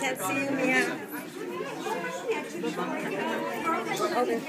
Can't see you, Mia. Okay.